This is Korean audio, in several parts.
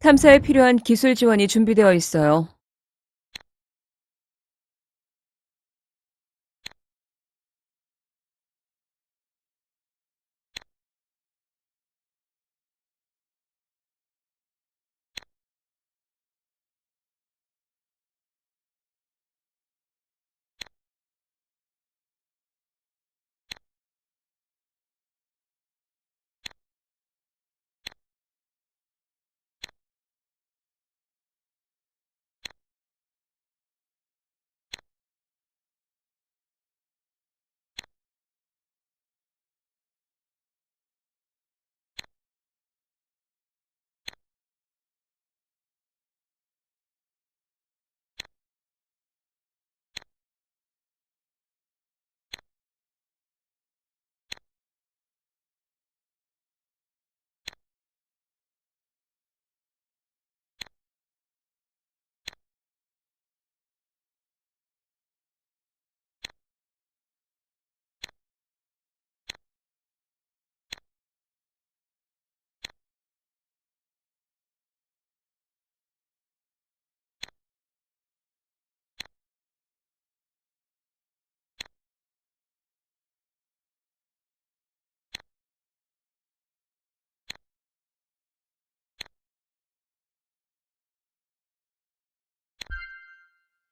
탐사에 필요한 기술 지원이 준비되어 있어요.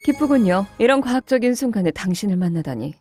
기쁘군요. 이런 과학적인 순간에 당신을 만나다니.